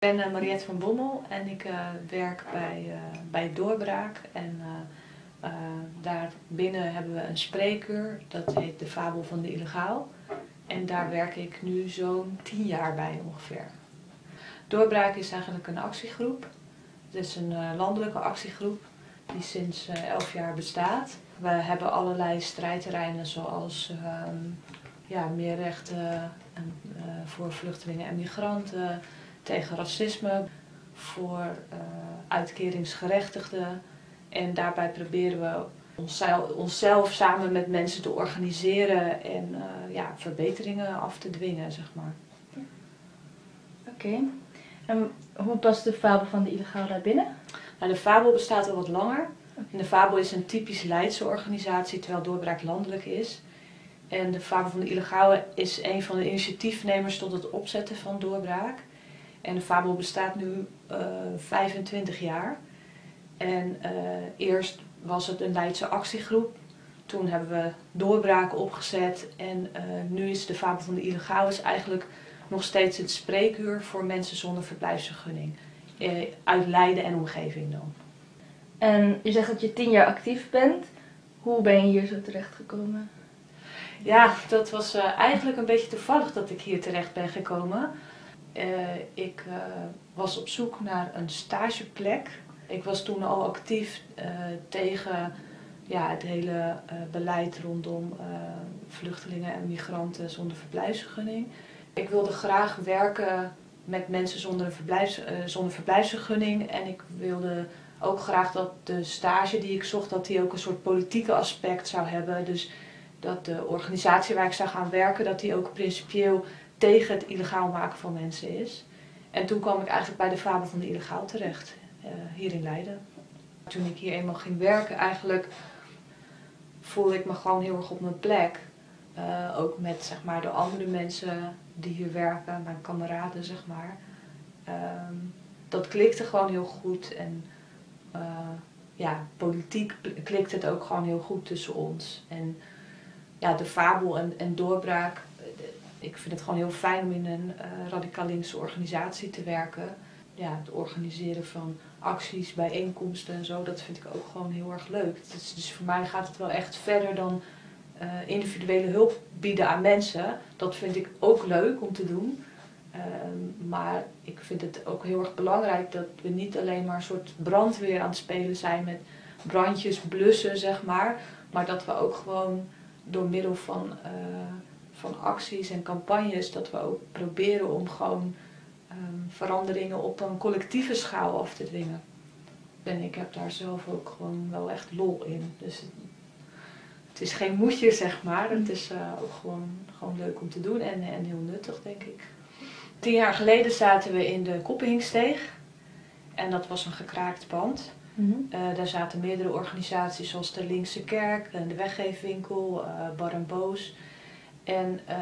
Ik ben uh, Mariette van Bommel en ik uh, werk bij, uh, bij Doorbraak. En daar binnen hebben we een spreekuur, dat heet de Fabel van de Illegaal. En daar werk ik nu zo'n tien jaar bij ongeveer. Doorbraak is eigenlijk een actiegroep. Het is een landelijke actiegroep die sinds elf jaar bestaat. We hebben allerlei strijdterreinen zoals ehm, ja, meer rechten voor vluchtelingen en migranten tegen racisme, voor uh, uitkeringsgerechtigden. En daarbij proberen we onszelf, onszelf, samen met mensen te organiseren en uh, ja, verbeteringen af te dwingen, zeg maar. Oké. En hoe past de fabel van de illegaal daar binnen? Nou, de fabel bestaat al wat langer. En de fabel is een typisch Leidse organisatie, terwijl Doorbraak landelijk is. En de fabel van de illegale is een van de initiatiefnemers tot het opzetten van Doorbraak. En de Fabel bestaat nu uh, eh, 25 jaar. En uh, eerst was het een Leidse actiegroep. Toen hebben we doorbraken opgezet. En uh, nu is de Fabel van de Illegaal is eigenlijk nog steeds het spreekuur voor mensen zonder verblijfsvergunning. uit Leiden en omgeving dan. En je zegt dat je tien jaar actief bent. Hoe ben je hier zo terecht gekomen? Ja, dat was eigenlijk een beetje toevallig dat ik hier terecht ben gekomen. Uh, ik uh, was op zoek naar een stageplek. Ik was toen al actief uh, tegen ja, het hele beleid rondom vluchtelingen en migranten zonder verblijfsvergunning. Ik wilde graag werken met mensen zonder, zonder verblijfsvergunning en ik wilde ook graag dat de stage die ik zocht, dat die ook een soort politieke aspect zou hebben. Dus dat de organisatie waar ik zou gaan werken, dat die ook principieel tegen het illegaal maken van mensen is. En toen kwam ik eigenlijk bij de fabel van de illegaal terecht, uh, hier in Leiden. Toen ik hier eenmaal ging werken, eigenlijk voelde ik me gewoon heel erg op mijn plek. Uh, ook met zeg maar, de andere mensen die hier werken, mijn kameraden zeg maar. Uh, dat klikte gewoon heel goed en uh, ja, politiek klikte het ook gewoon heel goed tussen ons. En ja, de fabel en, en doorbraak ik vind het gewoon heel fijn om in een uh, radicaal linkse organisatie te werken. Ja, het organiseren van acties, bijeenkomsten en zo, dat vind ik ook gewoon heel erg leuk. Dus, dus voor mij gaat het wel echt verder dan uh, individuele hulp bieden aan mensen. Dat vind ik ook leuk om te doen. Uh, maar ik vind het ook heel erg belangrijk dat we niet alleen maar een soort brandweer aan het spelen zijn met brandjes blussen, zeg maar. Maar dat we ook gewoon door middel van uh, van acties en campagnes, dat we ook proberen om gewoon um, veranderingen op een collectieve schaal af te dwingen. En ik heb daar zelf ook gewoon wel echt lol in. Dus het is geen moedje, zeg maar. Het is uh, ook gewoon, gewoon leuk om te doen en, en heel nuttig, denk ik. Tien jaar geleden zaten we in de Koppingsteeg. En dat was een gekraakt pand. Mm -hmm. uh, daar zaten meerdere organisaties zoals de Linkse Kerk, en de Weggeefwinkel, uh, Bar en Boos. En uh,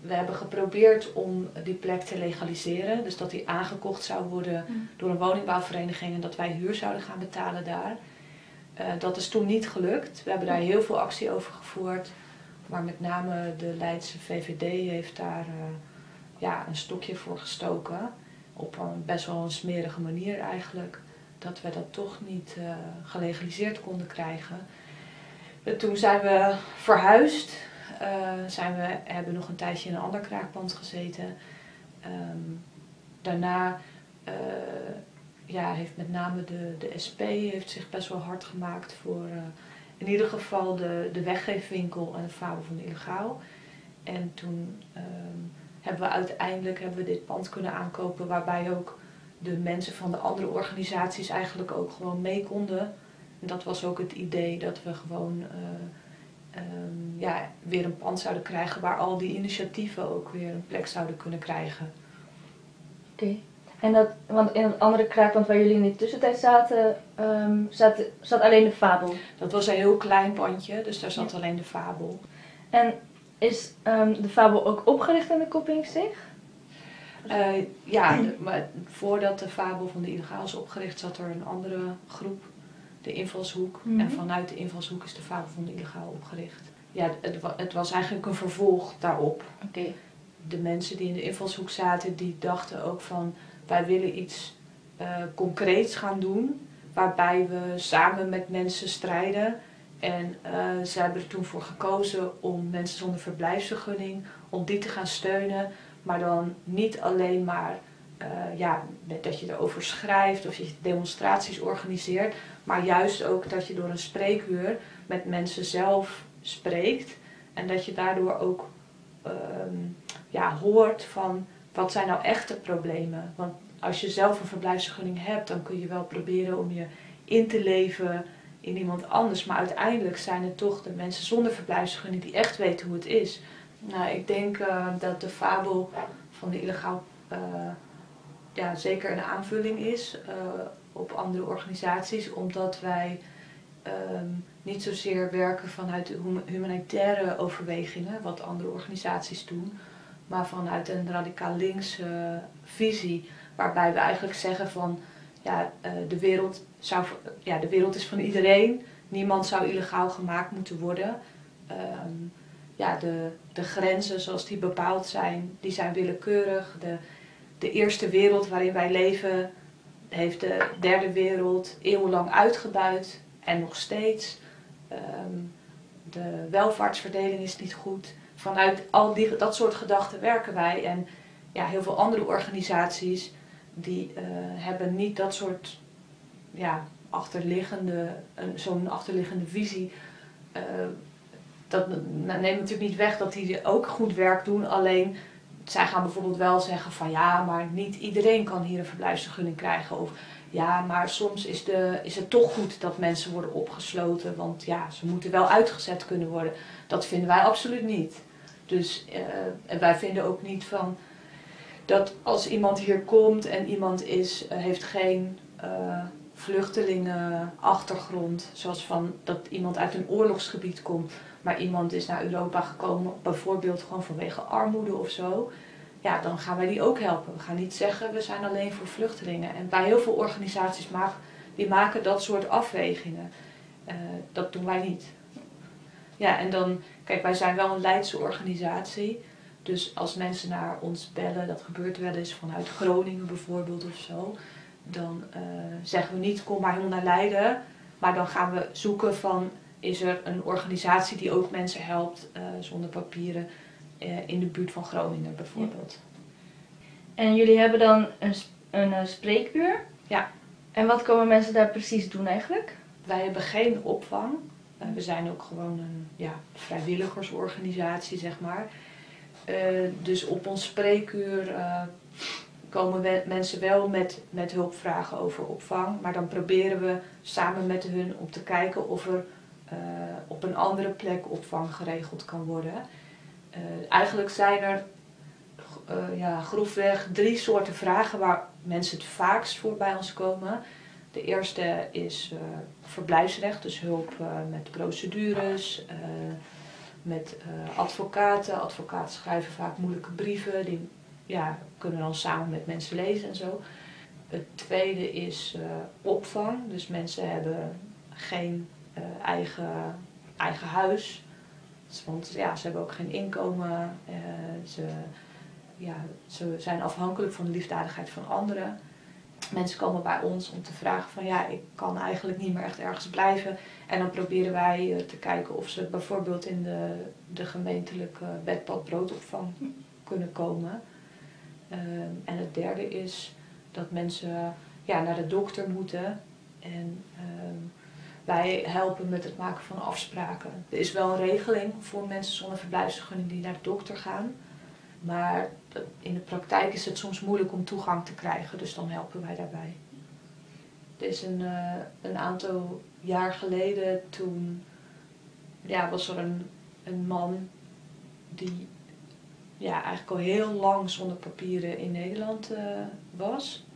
we hebben geprobeerd om die plek te legaliseren. Dus dat die aangekocht zou worden mm. door een woningbouwvereniging en dat wij huur zouden gaan betalen daar. Uh, dat is toen niet gelukt. We hebben daar heel veel actie over gevoerd. Maar met name de Leidse VVD heeft daar uh, ja, een stokje voor gestoken. Op een best wel een smerige manier eigenlijk. Dat we dat toch niet gelegaliseerd konden krijgen. toen zijn we verhuisd zijn we, hebben nog een tijdje in een ander kraakpand gezeten. Um, daarna uh, ja, heeft met name de, de SP heeft zich best wel hard gemaakt voor uh, in ieder geval de, de weggeefwinkel en de fabel van illegaal. En toen um, hebben we uiteindelijk hebben we dit pand kunnen aankopen waarbij ook de mensen van de andere organisaties eigenlijk ook gewoon mee konden. En dat was ook het idee dat we gewoon um, ja, weer een pand zouden krijgen waar al die initiatieven ook weer een plek zouden kunnen krijgen. Oké. Okay. En dat, want in het andere kraakpand waar jullie in de tussentijd zaten, um, zat, zat alleen de fabel? Dat was een heel klein pandje, dus daar zat ja. alleen de fabel. En is um, de fabel ook opgericht in de Koppingsteeg? Uh, ja, de, maar voordat de fabel van de illegaal is opgericht, zat er een andere groep de invalshoek. Mm -hmm. En vanuit de invalshoek is de Fabelvond illegaal opgericht. Ja, het, het, was eigenlijk een vervolg daarop. Okay. De mensen die in de invalshoek zaten, die dachten ook van wij willen iets uh, concreets gaan doen, waarbij we samen met mensen strijden. En uh, ze hebben er toen voor gekozen om mensen zonder verblijfsvergunning, om die te gaan steunen. Maar dan niet alleen maar uh, ja, dat je erover schrijft of je demonstraties organiseert, maar juist ook dat je door een spreekuur met mensen zelf spreekt en dat je daardoor ook ehm, ja, hoort van wat zijn nou echte problemen. Want als je zelf een verblijfsvergunning hebt, dan kun je wel proberen om je in te leven in iemand anders. Maar uiteindelijk zijn het toch de mensen zonder verblijfsvergunning die echt weten hoe het is. Nou, ik denk uh, dat de fabel van de illegaal uh, ja, zeker een aanvulling is uh, op andere organisaties, omdat wij um, niet zozeer werken vanuit humanitaire overwegingen, wat andere organisaties doen, maar vanuit een radicaal linkse visie, waarbij we eigenlijk zeggen van ja, uh, de, wereld zou, ja, de wereld is van iedereen, niemand zou illegaal gemaakt moeten worden. Um, ja, de, de grenzen zoals die bepaald zijn, die zijn willekeurig. De, de eerste wereld waarin wij leven heeft de derde wereld eeuwenlang uitgebuit en nog steeds. Um, de welvaartsverdeling is niet goed. Vanuit al die, dat soort gedachten werken wij. En ja, heel veel andere organisaties die uh, hebben niet dat soort ja, achterliggende, zo'n achterliggende visie. Uh, dat neemt natuurlijk niet weg dat die ook goed werk doen. Alleen zij gaan bijvoorbeeld wel zeggen van ja, maar niet iedereen kan hier een verblijfsvergunning krijgen. Of ja, maar soms is, de, is het toch goed dat mensen worden opgesloten. Want ja, ze moeten wel uitgezet kunnen worden. Dat vinden wij absoluut niet. Dus en wij vinden ook niet van dat als iemand hier komt en iemand is, uh, heeft geen uh, vluchtelingenachtergrond, zoals van dat iemand uit een oorlogsgebied komt, maar iemand is naar Europa gekomen, bijvoorbeeld gewoon vanwege armoede of zo, ja, dan gaan wij die ook helpen. We gaan niet zeggen we zijn alleen voor vluchtelingen. En bij heel veel organisaties maken, die maken dat soort afwegingen. Uh, dat doen wij niet. Ja, en dan, kijk, wij zijn wel een Leidse organisatie. Dus als mensen naar ons bellen, dat gebeurt wel eens vanuit Groningen bijvoorbeeld of zo, dan uh, zeggen we niet kom maar helemaal naar Leiden, maar dan gaan we zoeken van is er een organisatie die ook mensen helpt uh, zonder papieren uh, in de buurt van Groningen bijvoorbeeld. En jullie hebben dan een, een, spreekuur? Ja. En wat komen mensen daar precies doen eigenlijk? Wij hebben geen opvang. We zijn ook gewoon een ja, vrijwilligersorganisatie, zeg maar. dus op ons spreekuur komen mensen wel met, met hulpvragen over opvang. Maar dan proberen we samen met hun om te kijken of er uh, op een andere plek opvang geregeld kan worden. Uh, eigenlijk zijn er uh, ja, grofweg drie soorten vragen waar mensen het vaakst voor bij ons komen. De eerste is verblijfsrecht, dus hulp met procedures, met advocaten. Advocaten schrijven vaak moeilijke brieven, ja, kunnen dan samen met mensen lezen en zo. Het tweede is opvang, dus mensen hebben geen uh, eigen, eigen huis. Want ja, ze hebben ook geen inkomen. Uh, ze, ja, ze zijn afhankelijk van de liefdadigheid van anderen. Mensen komen bij ons om te vragen van ja, ik kan eigenlijk niet meer echt ergens blijven. En dan proberen wij te kijken of ze bijvoorbeeld in de, de gemeentelijke bedpad broodopvang kunnen komen. En het derde is dat mensen ja, naar de dokter moeten. En wij helpen met het maken van afspraken. Er is wel een regeling voor mensen zonder verblijfsvergunning die naar de dokter gaan. Maar in de praktijk is het soms moeilijk om toegang te krijgen, dus dan helpen wij daarbij. Er is een, uh, een aantal jaar geleden, toen ja, was er een, een man die ja, eigenlijk al heel lang zonder papieren in Nederland uh, was.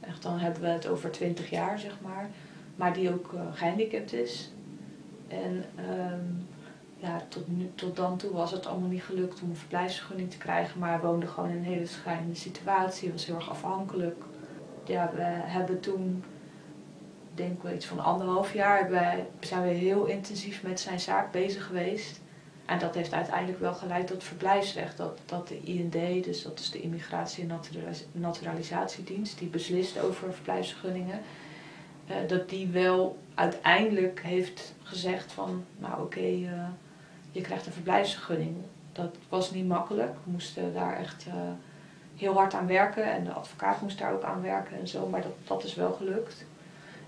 Echt, dan hebben we het over twintig jaar, zeg maar maar die ook uh, gehandicapt is. En um, ja, tot, nu, tot dan toe was het allemaal niet gelukt om een verblijfsvergunning te krijgen, maar hij woonde gewoon in een hele schrijnende situatie, was heel erg afhankelijk. Ja, we hebben toen, denk ik wel iets van anderhalf jaar, zijn we heel intensief met zijn zaak bezig geweest. En dat heeft uiteindelijk wel geleid tot verblijfsrecht. Dat, dat de IND, dus dat is de Immigratie- en Naturalisatiedienst, die beslist over verblijfsvergunningen, uh, dat die wel uiteindelijk heeft gezegd van, nou oké, uh, je krijgt een verblijfsvergunning. Dat was niet makkelijk. We moesten daar echt uh, heel hard aan werken en de advocaat moest daar ook aan werken en zo, maar dat, dat is wel gelukt.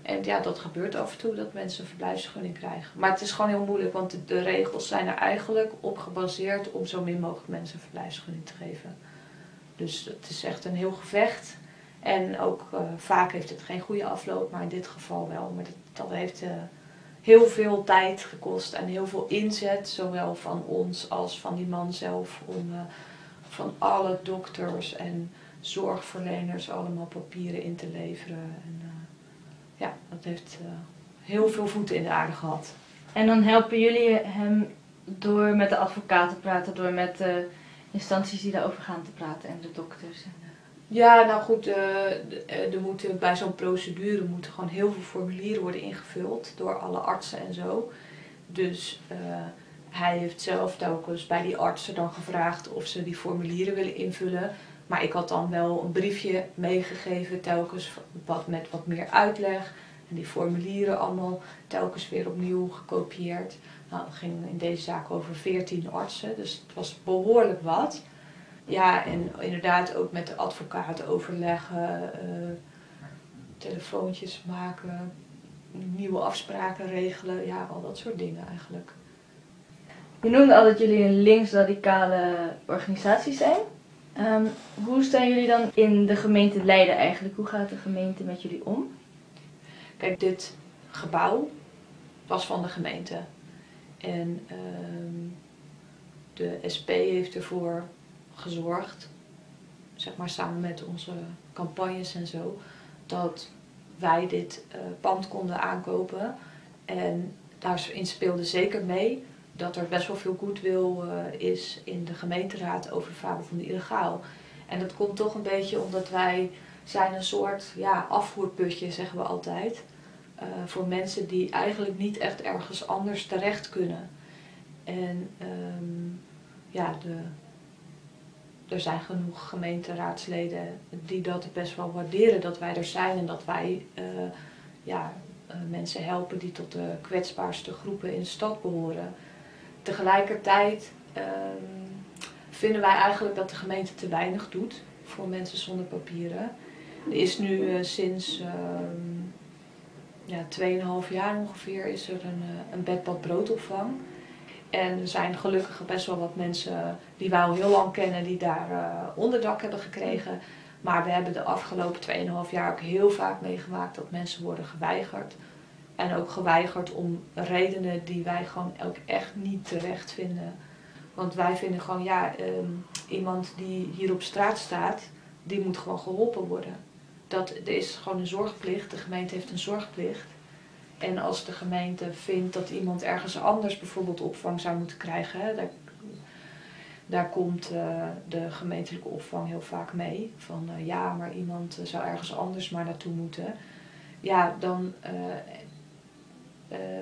En ja, dat gebeurt af en toe dat mensen een verblijfsvergunning krijgen. Maar het is gewoon heel moeilijk, want de, regels zijn er eigenlijk op gebaseerd om zo min mogelijk mensen een verblijfsvergunning te geven. Dus het is echt een heel gevecht. En ook uh, vaak heeft het geen goede afloop, maar in dit geval wel. Maar dat, heeft uh, heel veel tijd gekost en heel veel inzet, zowel van ons als van die man zelf, om uh, van alle dokters en zorgverleners allemaal papieren in te leveren. En, ja, dat heeft uh, heel veel voeten in de aarde gehad. En dan helpen jullie hem door met de advocaat te praten, door met de instanties die daarover gaan te praten en de dokters. En. Ja, nou goed, uh, er moeten, bij zo'n procedure moeten gewoon heel veel formulieren worden ingevuld door alle artsen en zo. Dus hij heeft zelf telkens bij die artsen dan gevraagd of ze die formulieren willen invullen. Maar ik had dan wel een briefje meegegeven, telkens met wat meer uitleg. En die formulieren allemaal telkens weer opnieuw gekopieerd. Nou, het ging in deze zaak over 14 artsen, dus het was behoorlijk wat. Ja, en inderdaad ook met de advocaat overleggen, uh, telefoontjes maken, nieuwe afspraken regelen. Ja, al dat soort dingen eigenlijk. Je noemde al dat jullie een linksradicale organisatie zijn. Um, hoe staan jullie dan in de gemeente Leiden eigenlijk? Hoe gaat de gemeente met jullie om? Kijk, dit gebouw was van de gemeente. En um, de SP heeft ervoor gezorgd, zeg maar samen met onze campagnes en zo, dat wij dit uh, pand konden aankopen. En daarin speelde zeker mee dat er best wel veel goodwill uh, is in de gemeenteraad over Fabel van de Illegaal. En dat komt toch een beetje omdat wij zijn een soort ja, afvoerputje, zeggen we altijd. Uh, voor mensen die eigenlijk niet echt ergens anders terecht kunnen. En um, ja, de, er zijn genoeg gemeenteraadsleden die dat best wel waarderen dat wij er zijn en dat wij uh, ja, mensen helpen die tot de kwetsbaarste groepen in de stad behoren. Tegelijkertijd um, vinden wij eigenlijk dat de gemeente te weinig doet voor mensen zonder papieren. Er is nu uh, sinds um, ja, 2,5 jaar ongeveer is er een, uh, een broodopvang. En er zijn gelukkig best wel wat mensen die wij al heel lang kennen die daar uh, onderdak hebben gekregen. Maar we hebben de afgelopen 2,5 jaar ook heel vaak meegemaakt dat mensen worden geweigerd. En ook geweigerd om redenen die wij gewoon ook echt niet terecht vinden. Want wij vinden gewoon, ja, um, iemand die hier op straat staat, die moet gewoon geholpen worden. Dat, er is gewoon een zorgplicht, de gemeente heeft een zorgplicht. En als de gemeente vindt dat iemand ergens anders bijvoorbeeld opvang zou moeten krijgen, hè, daar, daar komt uh, de gemeentelijke opvang heel vaak mee. Van uh, ja, maar iemand uh, zou ergens anders maar naartoe moeten. Ja, dan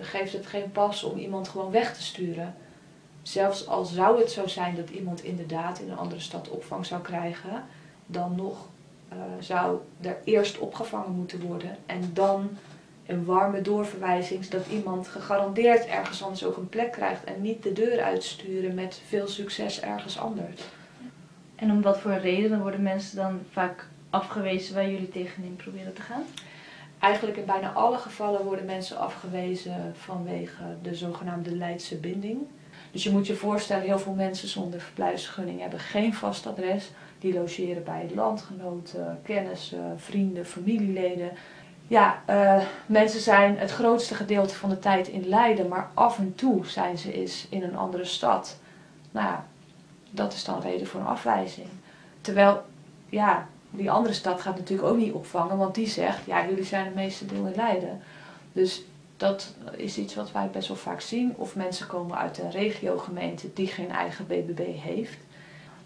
geeft het geen pas om iemand gewoon weg te sturen. Zelfs al zou het zo zijn dat iemand inderdaad in een andere stad opvang zou krijgen, dan nog uh, zou er eerst opgevangen moeten worden en dan een warme doorverwijzing, zodat iemand gegarandeerd ergens anders ook een plek krijgt en niet de deur uitsturen met veel succes ergens anders. En om wat voor redenen worden mensen dan vaak afgewezen waar jullie tegenin proberen te gaan? Eigenlijk in bijna alle gevallen worden mensen afgewezen vanwege de zogenaamde Leidse binding. Dus je moet je voorstellen, heel veel mensen zonder verblijfsvergunning hebben geen vast adres. Die logeren bij landgenoten, kennissen, vrienden, familieleden. Ja, uh, mensen zijn het grootste gedeelte van de tijd in Leiden, maar af en toe zijn ze eens in een andere stad. Nou dat is dan reden voor een afwijzing. Terwijl, ja, die andere stad gaat natuurlijk ook niet opvangen, want die zegt, ja, jullie zijn het meeste deel in Leiden. Dus dat is iets wat wij best wel vaak zien. Of mensen komen uit een regiogemeente die geen eigen BBB heeft.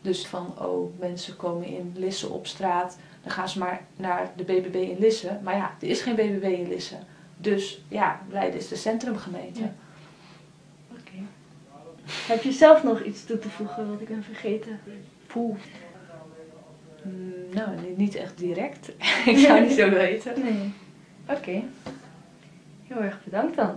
Dus van, oh, mensen komen in Lisse op straat, dan gaan ze maar naar de BBB in Lisse. Maar ja, er is geen BBB in Lisse. Dus ja, Leiden is de centrumgemeente. Ja. Oké. Heb je zelf nog iets toe te voegen wat ik ben vergeten? Poeh. Mm, nou, ni- niet echt direct. ik zou niet zo weten. Nee. Oké. Heel erg bedankt dan.